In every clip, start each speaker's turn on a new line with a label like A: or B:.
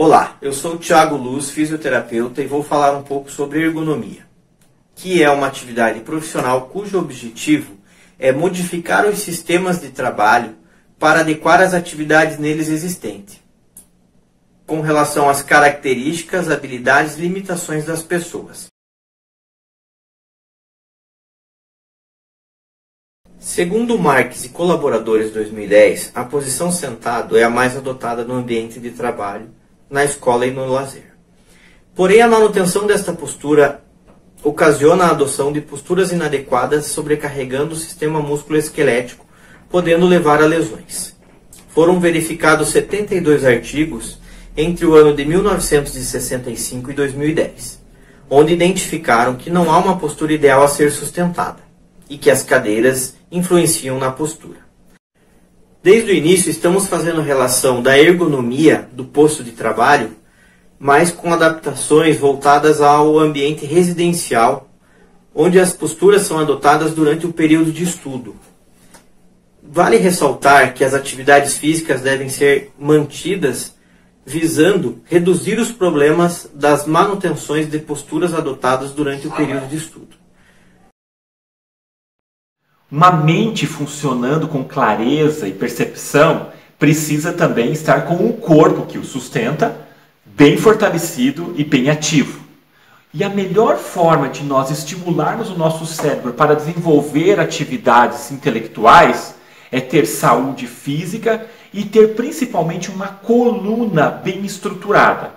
A: Olá, eu sou o Thiago Luz, fisioterapeuta, e vou falar um pouco sobre ergonomia, que é uma atividade profissional cujo objetivo é modificar os sistemas de trabalho para adequar as atividades neles existentes, com relação às características, habilidades e limitações das pessoas. Segundo Marques e colaboradores 2010, a posição sentado é a mais adotada no ambiente de trabalho, na escola e no lazer. Porém, a manutenção desta postura ocasiona a adoção de posturas inadequadas, sobrecarregando o sistema músculo-esquelético, podendo levar a lesões. Foram verificados 72 artigos entre o ano de 1965 e 2010, onde identificaram que não há uma postura ideal a ser sustentada e que as cadeiras influenciam na postura. Desde o início, estamos fazendo relação da ergonomia do posto de trabalho, mas com adaptações voltadas ao ambiente residencial, onde as posturas são adotadas durante o período de estudo. Vale ressaltar que as atividades físicas devem ser mantidas visando reduzir os problemas das manutenções de posturas adotadas durante o período de estudo.
B: Uma mente funcionando com clareza e percepção precisa também estar com um corpo que o sustenta, bem fortalecido e bem ativo. E a melhor forma de nós estimularmos o nosso cérebro para desenvolver atividades intelectuais é ter saúde física e ter principalmente uma coluna bem estruturada.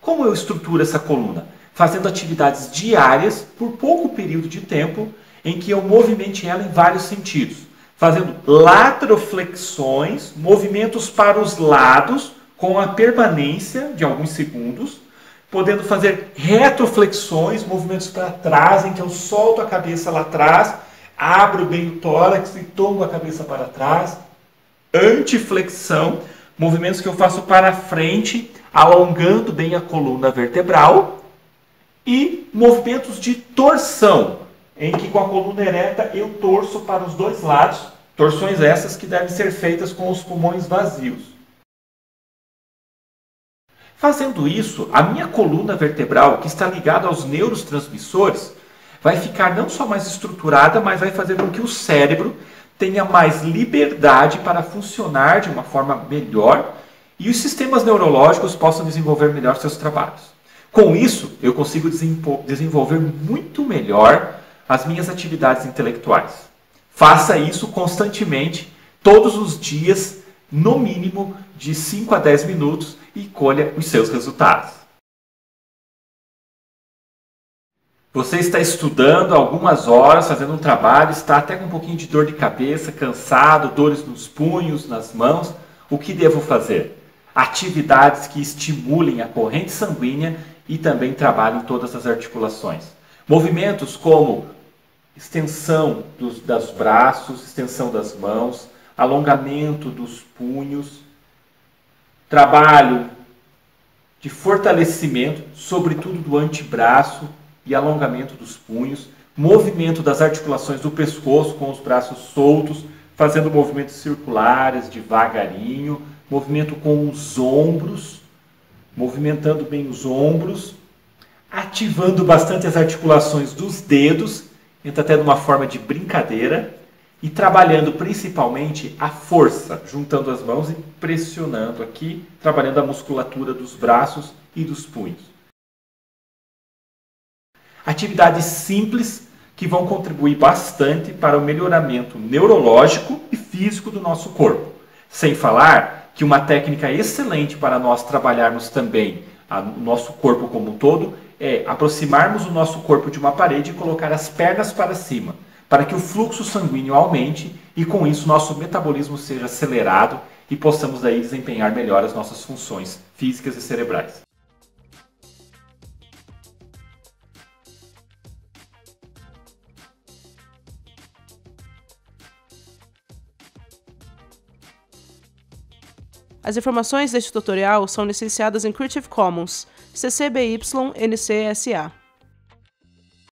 B: Como eu estruturo essa coluna? Fazendo atividades diárias por pouco período de tempo em que eu movimente ela em vários sentidos, fazendo lateroflexões, movimentos para os lados com a permanência de alguns segundos, podendo fazer retroflexões, movimentos para trás em que eu solto a cabeça lá atrás, abro bem o tórax e tomo a cabeça para trás, antiflexão, movimentos que eu faço para frente, alongando bem a coluna vertebral e movimentos de torção, em que com a coluna ereta eu torço para os dois lados, torções essas que devem ser feitas com os pulmões vazios. Fazendo isso, a minha coluna vertebral, que está ligada aos neurotransmissores, vai ficar não só mais estruturada, mas vai fazer com que o cérebro tenha mais liberdade para funcionar de uma forma melhor e os sistemas neurológicos possam desenvolver melhor seus trabalhos. Com isso, eu consigo desenvolver muito melhor as minhas atividades intelectuais. Faça isso constantemente, todos os dias, no mínimo de 5 a 10 minutos e colha os seus resultados. Você está estudando algumas horas, fazendo um trabalho, está até com um pouquinho de dor de cabeça, cansado, dores nos punhos, nas mãos. O que devo fazer? Atividades que estimulem a corrente sanguínea e também trabalha em todas as articulações. Movimentos como extensão dos das braços, extensão das mãos, alongamento dos punhos, trabalho de fortalecimento, sobretudo do antebraço e alongamento dos punhos, movimento das articulações do pescoço com os braços soltos, fazendo movimentos circulares devagarinho, movimento com os ombros movimentando bem os ombros, ativando bastante as articulações dos dedos, entra até numa forma de brincadeira, e trabalhando principalmente a força, juntando as mãos e pressionando aqui, trabalhando a musculatura dos braços e dos punhos. Atividades simples que vão contribuir bastante para o melhoramento neurológico e físico do nosso corpo. Sem falar que uma técnica excelente para nós trabalharmos também o nosso corpo como um todo é aproximarmos o nosso corpo de uma parede e colocar as pernas para cima, para que o fluxo sanguíneo aumente e com isso nosso metabolismo seja acelerado e possamos daí desempenhar melhor as nossas funções físicas e cerebrais.
C: As informações deste tutorial são licenciadas em Creative Commons, CC BY NC SA.